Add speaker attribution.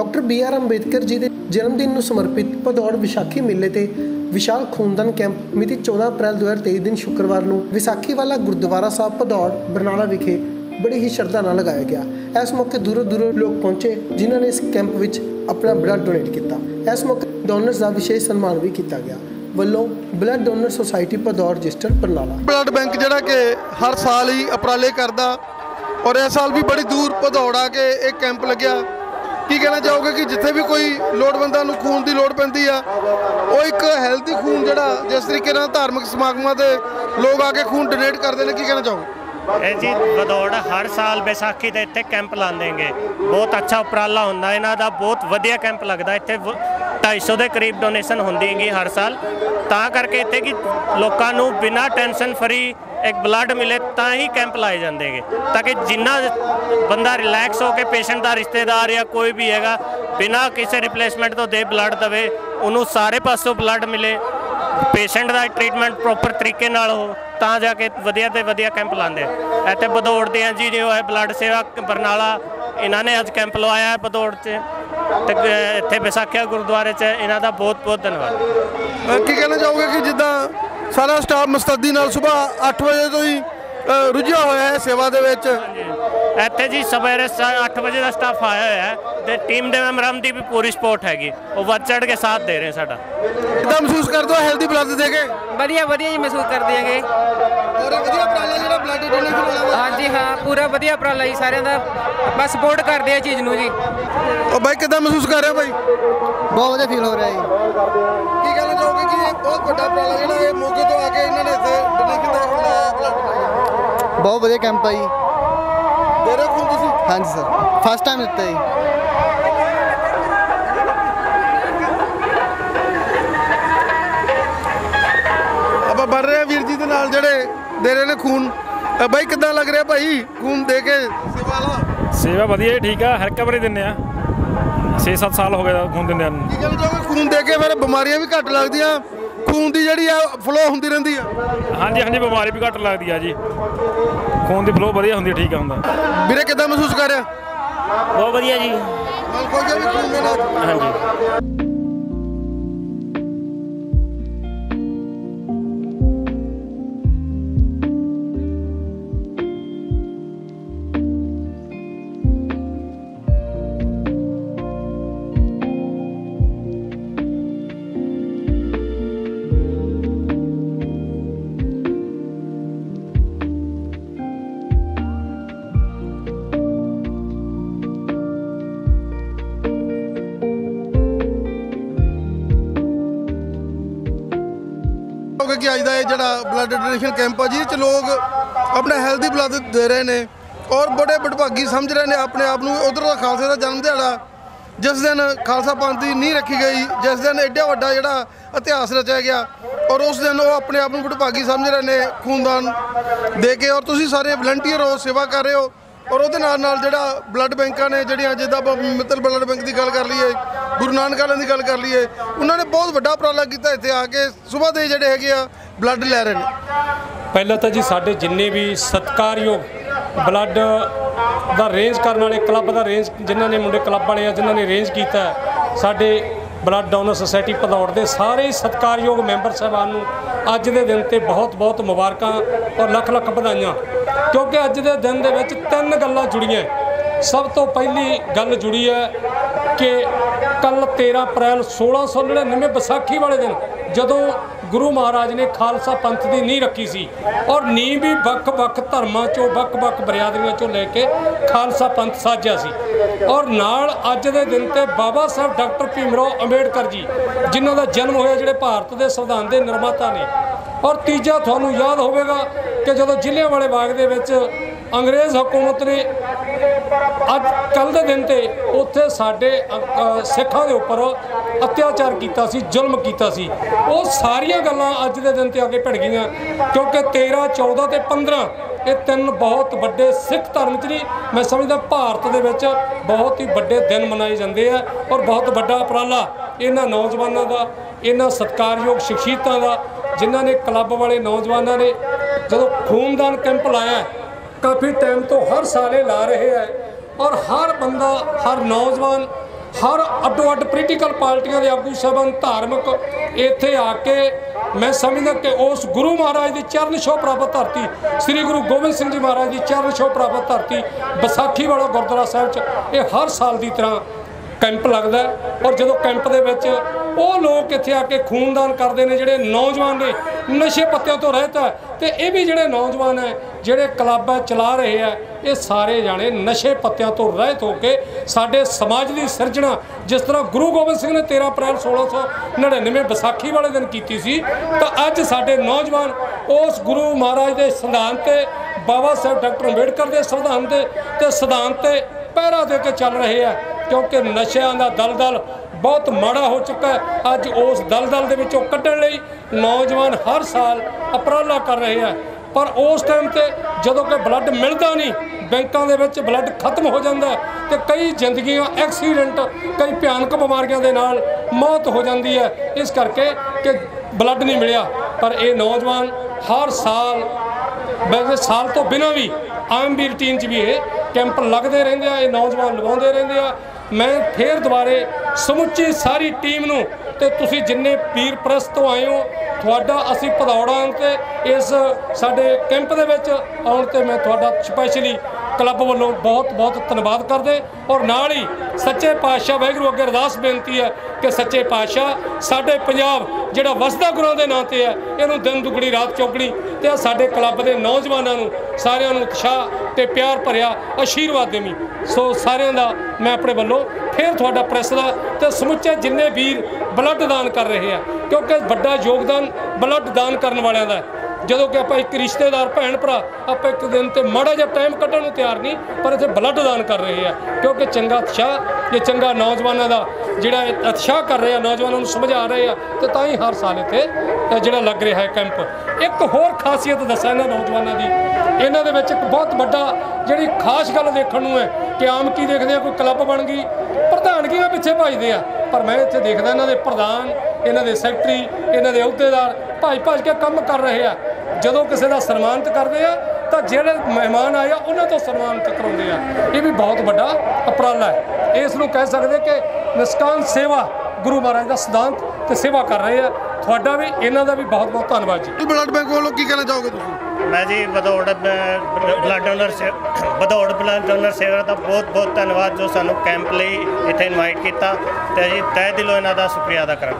Speaker 1: Doctor B R Ambedkar ji ਦੇ ਜਨਮ ਦਿਨ ਨੂੰ ਸਮਰਪਿਤ ਭਦੌੜ ਵਿਸਾਖੀ ਮੇਲੇ ਤੇ ਵਿਸ਼ਾਲ ਖੂਨਦਾਨ ਕੈਂਪ ਮਿਤੀ 14 ਅਪ੍ਰੈਲ 2023 ਦਿਨ ਸ਼ੁੱਕਰਵਾਰ ਨੂੰ ਵਿਸਾਖੀ ਵਾਲਾ ਗੁਰਦੁਆਰਾ ਸਾਹਿਬ ਭਦੌੜ, ਬਰਨਾਲਾ ਵਿਖੇ ਬੜੀ ਹੀ ਸ਼ਰਧਾ ਨਾਲ ਲਗਾਇਆ ਗਿਆ। ਇਸ ਮੌਕੇ ਦੂਰੋਂ ਦੂਰੋਂ ਲੋਕ ਪਹੁੰਚੇ ਜਿਨ੍ਹਾਂ ਨੇ ਇਸ ਕੈਂਪ ਵਿੱਚ ਆਪਣਾ ਬਲੱਡ ਡੋਨੇਟ ਕੀਤਾ। ਇਸ ਮੌਕੇ ਡੋਨਰਸ ਦਾ ਵਿਸ਼ੇਸ਼ ਸਨਮਾਨ ਵੀ ਕੀਤਾ ਗਿਆ। ਵੱਲੋਂ blood donor society Bhadaur, register Barnala.
Speaker 2: Blood bank ਜਿਹੜਾ ਕਿ ਹਰ ਸਾਲ ਹੀ ਉਪਰਾਲੇ ਕਰਦਾ ਔਰ ਇਸ ਸਾਲ ਵੀ ਬੜੀ ਦੂਰ ਭਦੌੜ ਆ ਕੇ ਇਹ ਕੈਂਪ ਲੱਗਿਆ। ਕੀ ਕਹਿਣਾ ਚਾਹੋਗੇ ਕਿ ਜਿੱਥੇ ਵੀ ਕੋਈ ਲੋੜਵੰਦਾਂ ਨੂੰ ਖੂਨ ਦੀ ਲੋੜ ਪੈਂਦੀ ਆ, ਉਹ ਇੱਕ ਹੈਲਥੀ ਖੂਨ ਜਿਹੜਾ ਜਿਸ ਤਰੀਕੇ ਨਾਲ ਧਾਰਮਿਕ ਸਮਾਗਮਾਂ ਤੇ ਲੋਕ ਆ ਕੇ ਖੂਨ ਡੋਨੇਟ ਕਰਦੇ ਨੇ, ਕੀ ਕਹਿਣਾ ਚਾਹੋਗੇ?
Speaker 3: ਇਹ ਜੀ ਬਦੌੜ ਹਰ ਸਾਲ ਵਿਸਾਖੀ ਦੇ ਇੱਥੇ ਕੈਂਪ ਲਾਉਂਦੇਗੇ। ਬਹੁਤ ਅੱਛਾ ਉਪਰਾਲਾ ਹੁੰਦਾ, ਇਹਨਾਂ ਦਾ ਬਹੁਤ ਵਧੀਆ ਕੈਂਪ ਲੱਗਦਾ। ਇੱਥੇ ਵ- 250 ਦੇ ਕਰੀਬ ਡੋਨੇਸ਼ਨ ਹੁੰਦੀ ਹੈਗੀ ਹਰ ਸਾਲ। ਤਾਂ ਕਰਕੇ ਇੱਥੇ ਕਿ ਲੋਕਾਂ ਨੂੰ ਬਿਨਾਂ ਟੈਨਸ਼ਨ ਫਰੀ ਇੱਕ ਬਲੱਡ ਮਿਲੇ ਤਾਂ ਹੀ ਕੈਂਪ ਲਾਏ ਜਾਂਦੇਗੇ ਤਾਂ ਕਿ ਜਿੰਨਾ ਬੰਦਾ ਰਿਲੈਕਸ ਹੋ ਕੇ ਪੇਸ਼ੈਂਟ ਦਾ ਰਿਸ਼ਤੇਦਾਰ ਜਾਂ ਕੋਈ ਵੀ ਹੈਗਾ, ਬਿਨਾਂ ਕਿਸੇ ਰਿਪਲੇਸਮੈਂਟ ਤੋਂ ਦੇ ਬਲੱਡ ਦਵੇ, ਉਹਨੂੰ ਸਾਰੇ ਪਾਸੋਂ ਬਲੱਡ ਮਿਲੇ ਪੇਸ਼ੈਂਟ ਦਾ ਟ੍ਰੀਟਮੈਂਟ ਪ੍ਰੋਪਰ ਤਰੀਕੇ ਨਾਲ ਹੋ, ਤਾਂ ਜਾ ਕੇ ਵਧੀਆ ਤੇ ਵਧੀਆ ਕੈਂਪ ਲਾਉਂਦੇ ਆ। ਇੱਥੇ ਬਦੌੜ ਦੇ ਆ ਜੀ, ਜੋ ਹੈ ਬਲੱਡ ਸੇਵਾ ਬਰਨਾਲਾ, ਇਹਨਾਂ ਨੇ ਅੱਜ ਕੈਂਪ ਲਵਾਇਆ ਹੈ ਬਦੌੜ 'ਚ। ਤੇ ਇੱਥੇ ਵਿਸਾਖਿਆ ਗੁਰਦੁਆਰੇ 'ਚ ਇਹਨਾਂ ਦਾ ਬਹੁਤ ਬਹੁਤ ਧੰਨਵਾਦ।
Speaker 2: ਅਹ ਕੀ ਕਹਿਣਾ ਚਾਹੋਗੇ ਕਿ ਜਿੱਦਾਂ ਸਾਰਾ ਸਟਾਫ ਮਸਤਦੀ ਨਾਲ ਸਵੇਰ 8 ਵਜੇ ਤੋਂ ਹੀ ਰੁੱਝਿਆ ਹੋਇਆ ਹੈ ਸੇਵਾ ਦੇ ਵਿੱਚ।
Speaker 3: ਇੱਥੇ ਜੀ ਸਵੇਰੇ 8 ਵਜੇ ਦਾ ਸਟਾਫ ਆਇਆ ਹੋਇਆ ਹੈ ਤੇ ਟੀਮ ਦੇ ਮੈਂਬਰਾਂ ਦੀ ਵੀ ਪੂਰੀ ਸਪੋਰਟ ਹੈਗੀ। ਉਹ ਵੱਧ ਚੜ ਕੇ ਸਾਥ ਦੇ ਰਹੇ ਸਾਡਾ।
Speaker 2: ਕਿੱਦਾਂ ਮਹਿਸੂਸ ਕਰਦੇ ਹੋ? ਹੈਲਦੀ ਬਲੱਡ ਦੇ ਕੇ?
Speaker 4: ਵਧੀਆ ਵਧੀਆ ਜੀ ਮਹਿਸੂਸ ਕਰਦੇ ਹੈਗੇ।
Speaker 2: ਔਰ ਵਧੀਆ ਉਪਰਾਲਾ ਜਿਹੜਾ ਬਲੱਡ ਡੋਨੇਸ਼ਨ ਵਾਲਾ
Speaker 4: ਹਾਂਜੀ ਹਾਂ ਪੂਰਾ ਵਧੀਆ ਉਪਰਾਲਾ ਜੀ ਸਾਰਿਆਂ ਦਾ। ਬਸ ਸਪੋਰਟ ਕਰਦੇ ਆ ਚੀਜ਼ ਨੂੰ ਜੀ।
Speaker 2: ਉਹ ਬਾਈ ਕਿੱਦਾਂ ਮਹਿਸੂਸ ਕਰ ਰਹੇ ਹੋ ਬਾਈ?
Speaker 5: ਬਹੁਤ ਵਧੀਆ ਫੀਲ ਹੋ ਰਿਹਾ ਜੀ।
Speaker 2: ਕੀ ਕਹਿਣਾ ਚਾਹੋਗੇ ਕਿ ਇਹ ਬਹੁਤ ਵੱਡਾ ਉਪਰਾਲਾ ਜਿਹੜਾ ਇਹ ਮੌਕੇ ਤੋਂ ਆ ਕੇ ਇਹਨਾਂ ਨੇ
Speaker 5: ਬਹੁਤ ਵਧੀਆ ਕੈਂਪ ਆ ਜੀ।
Speaker 2: ਦੇ ਰਹੇ ਹੋ ਤੁਸੀਂ?
Speaker 5: ਹਾਂਜੀ ਸਰ। ਫਸਟ ਟਾਈਮ ਦਿੱਤਾ ਜੀ।
Speaker 2: ਆਪਾਂ ਰਹੇ ਆ ਵੀਰ ਜੀ ਦੇ ਨਾਲ ਜਿਹੜੇ ਦੇ ਰਹੇ ਨੇ ਖੂਨ। ਅ ਬਾਈ ਕਿੱਦਾਂ ਲੱਗ ਰਿਹਾ ਭਾਈ ਖੂਨ ਦੇ ਕੇ? ਸੇਵਾ ਵਾਲਾ।
Speaker 6: ਸੇਵਾ ਵਧੀਆ ਜੀ ਠੀਕ ਆ ਹਰ ਕਮਰੇ ਦਿੰਦੇ ਆ। 6-7 ਸਾਲ ਹੋ ਗਏ ਖੂਨ ਦਿੰਦੇ ਨੂੰ।
Speaker 2: ਕੀ ਕਹਿਣਾ ਚਾਹੋਗੇ ਖੂਨ ਦੇ ਕੇ ਫਿਰ ਬਿਮਾਰੀਆਂ ਵੀ ਘੱਟ ਲੱਗਦੀਆਂ। ਖੂਨ ਦੀ ਜਿਹੜੀ ਆ ਫਲੋ ਹੁੰਦੀ ਰਹਿੰਦੀ ਆ।
Speaker 6: ਹਾਂਜੀ ਹਾਂਜੀ ਬਿਮਾਰੀ ਵੀ ਘੱਟ ਲੱਗਦੀ ਆ ਜੀ। ਖੂਨ ਦੀ ਫਲੋ ਵਧੀਆ ਹੁੰਦੀ ਠੀਕ ਆ ਹੁੰਦਾ।
Speaker 2: ਵੀਰੇ ਕਿੱਦਾਂ ਮਹਿਸੂਸ ਕਰ ਰਿਹਾ?
Speaker 3: ਬਹੁਤ ਵਧੀਆ ਜੀ।
Speaker 2: ਨਾਲ ਕੋਈ ਵੀ ਖੂਨ ਦੇਣਾ
Speaker 3: ਹਾਂਜੀ।
Speaker 2: ਕਿ ਅੱਜ ਦਾ ਇਹ ਜਿਹੜਾ ਬਲੱਡ ਡੋਨੇਸ਼ਨ ਕੈਂਪ ਆ, ਜਿਹਦੇ ਚ ਲੋਕ ਆਪਣਾ ਹੈਲਦੀ ਬਲੱਡ ਦੇ ਰਹੇ ਨੇ ਔਰ ਬੜੇ ਬੜਭਾਗੀ ਸਮਝ ਰਹੇ ਨੇ ਆਪਣੇ ਆਪ ਨੂੰ। ਉਧਰ ਦਾ ਖਾਲਸੇ ਦਾ ਜਨਮ ਦਿਹਾੜਾ, ਜਿਸ ਦਿਨ ਖਾਲਸਾ ਪੰਥ ਦੀ ਨੀਂਹ ਰੱਖੀ ਗਈ, ਜਿਸ ਦਿਨ ਐਡਾ ਵੱਡਾ ਜਿਹੜਾ ਇਤਿਹਾਸ ਰਚਿਆ ਗਿਆ ਔਰ ਉਸ ਦਿਨ ਉਹ ਆਪਣੇ ਆਪ ਨੂੰ ਬੜਭਾਗੀ ਸਮਝ ਰਹੇ ਨੇ, ਖੂਨਦਾਨ ਦੇ ਕੇ। ਔਰ ਤੁਸੀਂ ਸਾਰੇ ਵਲੰਟੀਅਰ ਹੋ, ਸੇਵਾ ਕਰ ਰਹੇ ਹੋ ਔਰ ਉਹਦੇ ਨਾਲ ਨਾਲ ਜਿਹੜਾ ਬਲੱਡ ਬੈਂਕਾਂ ਨੇ ਜਿਹੜੀਆਂ ਜਿੱਦਾਂ ਆਪਾਂ ਮਿੱਤਲ ਬਲੱਡ ਬੈਂਕ ਦੀ ਗੱਲ ਕਰ ਲਈਏ, ਗੁਰੂ ਨਾਨਕ ਵਾਲਿਆਂ ਦੀ ਗੱਲ ਕਰ ਲਈਏ, ਉਹਨਾਂ ਨੇ ਬਹੁਤ ਵੱਡਾ ਉਪਰਾਲਾ ਕੀਤਾ ਇੱਥੇ ਆ ਕੇ, ਸਵੇਰ ਦੇ ਜਿਹੜੇ ਹੈਗੇ ਆ ਬਲੱਡ ਲੈ ਰਹੇ ਨੇ।
Speaker 7: ਪਹਿਲਾਂ ਤਾਂ ਜੀ ਸਾਡੇ ਜਿੰਨੇ ਵੀ ਸਤਿਕਾਰਯੋਗ ਬਲੱਡ ਦਾ ਰੇਂਜ ਕਰਨ ਵਾਲੇ ਕਲੱਬ ਦਾ ਰੇਂਜ ਜਿਨ੍ਹਾਂ ਨੇ ਮੁੰਡੇ ਕਲੱਬ ਵਾਲੇ ਆ, ਜਿਨ੍ਹਾਂ ਨੇ ਰੇਂਜ ਕੀਤਾ ਸਾਡੇ ਬਲੱਡ ਡੋਨਰ ਸੁਸਾਇਟੀ ਭਦੌੜ ਦੇ ਸਾਰੇ ਹੀ ਸਤਿਕਾਰਯੋਗ ਮੈਂਬਰ ਸਾਹਿਬਾਨ ਨੂੰ ਅੱਜ ਦੇ ਦਿਨ ਤੇ ਬਹੁਤ ਬਹੁਤ ਮੁਬਾਰਕਾਂ ਔਰ ਲੱਖ ਲੱਖ ਵਧਾਈਆਂ। ਕਿਉਂਕਿ ਅੱਜ ਦੇ ਦਿਨ ਦੇ ਵਿੱਚ ਤਿੰਨ ਗੱਲਾਂ ਜੁੜੀਆਂ ਸਭ ਤੋਂ ਪਹਿਲੀ ਗੱਲ ਜੁੜੀ ਹੈ ਕਿ ਕੱਲ 13 ਅਪ੍ਰੈਲ 1699 ਵਿਸਾਖੀ ਵਾਲੇ ਦਿਨ ਜਦੋਂ ਗੁਰੂ ਮਹਾਰਾਜ ਨੇ ਖਾਲਸਾ ਪੰਥ ਦੀ ਨੀਂਹ ਰੱਖੀ ਸੀ ਔਰ ਨੀਂਹ ਵੀ ਵੱਖ-ਵੱਖ ਧਰਮਾਂ ਚੋਂ, ਵੱਖ-ਵੱਖ ਬਰਿਆਦਰੀਆਂ ਚੋਂ ਲੈ ਕੇ ਖਾਲਸਾ ਪੰਥ ਸਾਜਿਆ ਸੀ। ਔਰ ਨਾਲ ਅੱਜ ਦੇ ਦਿਨ ਤੇ ਬਾਬਾ ਸਾਹਿਬ ਡਾਕਟਰ ਭੀਮਰਾਓ ਅੰਬੇਡਕਰ ਜੀ, ਜਿਨ੍ਹਾਂ ਦਾ ਜਨਮ ਹੋਇਆ ਜਿਹੜੇ ਭਾਰਤ ਦੇ ਸੰਵਿਧਾਨ ਦੇ ਨਿਰਮਾਤਾ ਨੇ। ਔਰ ਤੀਜਾ ਤੁਹਾਨੂੰ ਯਾਦ ਹੋਵੇਗਾ ਕਿ ਜਦੋਂ ਜ਼ਿਲ੍ਹਿਆਂਵਾਲੇ ਬਾਗ ਦੇ ਵਿੱਚ ਅੰਗਰੇਜ਼ ਹਕੂਮਤ ਨੇ ਅੱਜ ਕੱਲ ਦੇ ਦਿਨ ਤੇ ਉੱਥੇ ਸਾਡੇ ਸਿੱਖਾਂ ਦੇ ਉੱਪਰ ਅਤਿਆਚਾਰ ਕੀਤਾ ਸੀ, ਜ਼ੁਲਮ ਕੀਤਾ ਸੀ। ਉਹ ਸਾਰੀਆਂ ਗੱਲਾਂ ਅੱਜ ਦੇ ਦਿਨ ਤੇ ਆ ਕੇ ਭਿੜ ਗਈਆਂ, ਕਿਉਂਕਿ 13 14 ਤੇ 15 ਇਹ ਤਿੰਨ ਬਹੁਤ ਵੱਡੇ ਸਿੱਖ ਧਰਮ 'ਚ ਨਹੀਂ ਮੈਂ ਸਮਝਦਾ ਭਾਰਤ ਦੇ ਵਿੱਚ ਬਹੁਤ ਹੀ ਵੱਡੇ ਦਿਨ ਮਨਾਏ ਜਾਂਦੇ ਆ ਔਰ ਬਹੁਤ ਵੱਡਾ ਉਪਰਾਲਾ ਇਹਨਾਂ ਨੌਜਵਾਨਾਂ ਦਾ, ਇਹਨਾਂ ਸਤਿਕਾਰਯੋਗ ਸ਼ਖਸੀਅਤਾਂ ਦਾ, ਜਿਨ੍ਹਾਂ ਨੇ ਕਲੱਬ ਵਾਲੇ ਨੌਜਵਾਨਾਂ ਨੇ ਜਦੋਂ ਖੂਨਦਾਨ ਕੈਂਪ ਲਾਇਆ ਕਾਫੀ ਟਾਈਮ ਤੋਂ ਹਰ ਸਾਲੇ ਲਾ ਰਹੇ ਹੈ ਔਰ ਹਰ ਬੰਦਾ, ਹਰ ਨੌਜਵਾਨ, ਹਰ ਅੱਡੋ ਅੱਡ ਪੋਲੀਟੀਕਲ ਪਾਰਟੀਆਂ ਦੇ ਆਗੂ ਸਾਹਿਬਾਨ ਧਾਰਮਿਕ ਇੱਥੇ ਆ ਕੇ ਮੈਂ ਸਮਝਦਾ ਕਿ ਉਸ ਗੁਰੂ ਮਹਾਰਾਜ ਦੀ ਚਰਨ ਛੋਹ ਪ੍ਰਾਪਤ ਧਰਤੀ, ਸ੍ਰੀ ਗੁਰੂ ਗੋਬਿੰਦ ਸਿੰਘ ਜੀ ਮਹਾਰਾਜ ਦੀ ਚਰਨ ਛੋਹ ਪ੍ਰਾਪਤ ਧਰਤੀ ਵਿਸਾਖੀ ਵਾਲਾ ਗੁਰਦੁਆਰਾ ਸਾਹਿਬ 'ਚ ਇਹ ਹਰ ਸਾਲ ਦੀ ਤਰ੍ਹਾਂ ਕੈਂਪ ਲੱਗਦਾ ਔਰ ਜਦੋਂ ਕੈਂਪ ਦੇ ਵਿੱਚ ਉਹ ਲੋਕ ਇੱਥੇ ਆ ਕੇ ਖੂਨਦਾਨ ਕਰਦੇ ਨੇ ਜਿਹੜੇ ਨੌਜਵਾਨ ਨੇ, ਨਸ਼ੇ ਪੱਤਿਆਂ ਤੋਂ ਰਹਿਤ ਹੈ। ਤੇ ਇਹ ਵੀ ਜਿਹੜੇ ਨੌਜਵਾਨ ਹੈ, ਜਿਹੜੇ ਕਲੱਬ ਚਲਾ ਰਹੇ ਆ ਇਹ ਸਾਰੇ ਜਾਣੇ ਨਸ਼ੇ ਪੱਤਿਆਂ ਤੋਂ ਰਹਿਤ ਹੋ ਕੇ ਸਾਡੇ ਸਮਾਜ ਦੀ ਸਿਰਜਣਾ, ਜਿਸ ਤਰ੍ਹਾਂ ਗੁਰੂ ਗੋਬਿੰਦ ਸਿੰਘ ਨੇ 13 ਅਪ੍ਰੈਲ 1699 ਵਿਸਾਖੀ ਵਾਲੇ ਦਿਨ ਕੀਤੀ ਸੀ, ਤਾਂ ਅੱਜ ਸਾਡੇ ਨੌਜਵਾਨ ਉਸ ਗੁਰੂ ਮਹਾਰਾਜ ਦੇ ਸਿਧਾਂਤ ਤੇ ਬਾਬਾ ਸਾਹਿਬ ਡਾਕਟਰ ਅੰਬੇਡਕਰ ਦੇ ਸੰਵਿਧਾਨ ਦੇ ਤੇ ਸਿਧਾਂਤ ਤੇ ਪਹਿਰਾ ਦੇ ਕੇ ਚੱਲ ਰਹੇ ਆ ਕਿਉਂਕਿ ਨਸ਼ਿਆਂ ਦਾ ਦਲਦਲ ਬਹੁਤ ਮਾੜਾ ਹੋ ਚੁੱਕਾ ਹੈ। ਅੱਜ ਉਸ ਦਲਦਲ ਦੇ ਵਿੱਚੋਂ ਕੱਢਣ ਲਈ ਨੌਜਵਾਨ ਹਰ ਸਾਲ ਉਪਰਾਲਾ ਕਰ ਰਹੇ ਆ। ਪਰ ਉਸ ਟਾਈਮ ਤੇ ਜਦੋਂ ਕਿ ਬਲੱਡ ਮਿਲਦਾ ਨਹੀਂ, ਬੈਂਕਾਂ ਦੇ ਵਿੱਚ ਬਲੱਡ ਖਤਮ ਹੋ ਜਾਂਦਾ ਹੈ ਤੇ ਕਈ ਜ਼ਿੰਦਗੀਆਂ ਐਕਸੀਡੈਂਟ ਕਈ ਭਿਆਨਕ ਬਿਮਾਰੀਆਂ ਦੇ ਨਾਲ ਮੌਤ ਹੋ ਜਾਂਦੀ ਹੈ। ਇਸ ਕਰਕੇ ਕਿ ਬਲੱਡ ਨਹੀਂ ਮਿਲਿਆ। ਪਰ ਇਹ ਨੌਜਵਾਨ ਹਰ ਸਾਲ ਵੈਸੇ ਸਾਲ ਤੋਂ ਬਿਨਾਂ ਵੀ ਆਮ ਵੀ ਰੂਟੀਨ 'ਚ ਵੀ ਇਹ ਕੈਂਪ ਲੱਗਦੇ ਰਹਿੰਦੇ ਆ, ਇਹ ਨੌਜਵਾਨ ਲਵਾਉਂਦੇ ਰਹਿੰਦੇ ਆ। ਮੈਂ ਫੇਰ ਦੁਬਾਰੇ ਸਮੁੱਚੀ ਸਾਰੀ ਟੀਮ ਨੂੰ ਤੇ ਤੁਸੀਂ ਜਿੰਨੇ ਪੀਰ ਪ੍ਰਸ ਤੋਂ ਆਏ ਹੋ, ਤੁਹਾਡਾ ਅਸੀਂ ਭਦੌੜਾਂ ਤੇ ਇਸ ਸਾਡੇ ਕੈਂਪ ਦੇ ਵਿੱਚ ਆਉਣ ਤੇ ਮੈਂ ਤੁਹਾਡਾ ਸਪੈਸ਼ਲੀ ਕਲੱਬ ਵੱਲੋਂ ਬਹੁਤ ਬਹੁਤ ਧੰਨਵਾਦ ਕਰਦੇ ਔਰ ਨਾਲ ਹੀ ਸੱਚੇ ਪਾਤਸ਼ਾਹ ਵਾਹਿਗੁਰੂ ਅੱਗੇ ਅਰਦਾਸ ਬੇਨਤੀ ਹੈ ਕਿ ਸੱਚੇ ਪਾਤਸ਼ਾਹ ਸਾਡੇ ਪੰਜਾਬ ਜਿਹੜਾ ਵਸਦਾ ਗੁਰਾਂ ਦੇ ਨਾਂ ਤੇ ਹੈ, ਇਹਨੂੰ ਦਿਨ ਦੁਗਣੀ, ਰਾਤ ਚੌਗਣੀ ਤੇ ਸਾਡੇ ਕਲੱਬ ਦੇ ਨੌਜਵਾਨਾਂ ਨੂੰ, ਸਾਰਿਆਂ ਨੂੰ ਉਤਸ਼ਾਹ ਤੇ ਪਿਆਰ ਭਰਿਆ ਆਸ਼ੀਰਵਾਦ ਦੇਵੀਂ। ਸੋ ਸਾਰਿਆਂ ਦਾ ਮੈਂ ਆਪਣੇ ਵੱਲੋਂ ਫਿਰ ਤੁਹਾਡਾ ਪ੍ਰੈਸ ਦਾ ਤੇ ਸਮੁੱਚੇ ਜਿੰਨੇ ਵੀਰ ਬਲੱਡ ਦਾਨ ਕਰ ਰਹੇ ਆ, ਕਿਉਂਕਿ ਵੱਡਾ ਯੋਗਦਾਨ ਬਲੱਡ ਦਾਨ ਕਰਨ ਵਾਲਿਆਂ ਦਾ ਜਦੋਂ ਕਿ ਆਪਾਂ ਇੱਕ ਰਿਸ਼ਤੇਦਾਰ, ਭੈਣ ਭਰਾ, ਆਪਾਂ ਇੱਕ ਦਿਨ ਤੇ ਮਾੜਾ ਜਿਹਾ ਟਾਈਮ ਕੱਢਣ ਨੂੰ ਤਿਆਰ ਨਹੀਂ, ਪਰ ਇੱਥੇ ਬਲੱਡ ਦਾਨ ਕਰ ਰਹੇ ਆ। ਕਿਉਂਕਿ ਚੰਗਾ ਉਤਸ਼ਾਹ ਇਹ ਚੰਗਾ ਨੌਜਵਾਨਾਂ ਦਾ ਜਿਹੜਾ ਉਤਸ਼ਾਹ ਕਰ ਰਹੇ ਆ, ਨੌਜਵਾਨਾਂ ਨੂੰ ਸਮਝਾ ਰਹੇ ਆ, ਤੇ ਤਾਂ ਹੀ ਹਰ ਸਾਲ ਇੱਥੇ ਜਿਹੜਾ ਲੱਗ ਰਿਹਾ ਹੈ ਕੈਂਪ ਇੱਕ ਹੋਰ ਖਾਸੀਅਤ ਦੱਸਾਂ ਇਹਨਾਂ ਨੌਜਵਾਨਾਂ ਦੀ। ਇਹਨਾਂ ਦੇ ਵਿੱਚ ਇੱਕ ਬਹੁਤ ਵੱਡਾ ਜਿਹੜੀ ਖਾਸ ਗੱਲ ਦੇਖਣ ਨੂੰ ਹੈ ਕਿ ਆਮ ਕੀ ਦੇਖਦੇ ਆ, ਕੋਈ ਕਲੱਬ ਬਣ ਗਈ, ਪ੍ਰਧਾਨਗੀਆਂ ਪਿੱਛੇ ਭਜਦੇ ਆ। ਪਰ ਮੈਂ ਇੱਥੇ ਦੇਖਦਾ ਇਹਨਾਂ ਦੇ ਪ੍ਰਧਾਨ, ਇਹਨਾਂ ਦੇ ਸੈਕਟਰੀ, ਇਹਨਾਂ ਦੇ ਅਹੁਦੇਦਾਰ ਭੱਜ ਭੱਜ ਕੇ ਕੰਮ ਕਰ ਰਹੇ ਆ। ਜਦੋਂ ਕਿਸੇ ਦਾ ਸਨਮਾਨਿਤ ਕਰਦੇ ਆ ਤਾਂ ਜਿਹੜੇ ਮਹਿਮਾਨ ਆਏ ਆ ਉਹਨਾਂ ਤੋਂ ਸਨਮਾਨਿਤ ਕਰਾਉਂਦੇ ਆ। ਇਹ ਵੀ ਬਹੁਤ ਵੱਡਾ ਉਪਰਾਲਾ ਹੈ। ਇਸ ਨੂੰ ਕਹਿ ਸਕਦੇ ਕਿ ਨਿਸਕਾਮ ਸੇਵਾ ਗੁਰੂ ਮਹਾਰਾਜ ਦਾ ਸਿਧਾਂਤ ਤੇ ਸੇਵਾ ਕਰ ਰਹੇ ਆ। ਤੁਹਾਡਾ ਵੀ ਇਹਨਾਂ ਦਾ ਵੀ ਬਹੁਤ ਬਹੁਤ ਧੰਨਵਾਦ ਜੀ।
Speaker 2: ਬਲੱਡ ਬੈਂਕ ਵੱਲੋਂ ਕੀ ਕਹਿਣਾ ਚਾਹੋਗੇ ਤੁਸੀਂ?
Speaker 3: ਮੈਂ ਜੀ Bhadaur blood donor Bhadaur blood donor ਸੇਵਾ ਦਾ ਬਹੁਤ ਬਹੁਤ ਧੰਨਵਾਦ ਜੋ ਸਾਨੂੰ ਕੈਂਪ ਲਈ ਇੱਥੇ ਇਨਵਾਈਟ ਕੀਤਾ। ਤੇ ਜੀ ਤਹਿ ਦਿਲੋਂ ਇਹਨਾਂ ਦਾ ਸ਼ੁਕਰੀਆ ਅਦਾ ਕਰਾਂ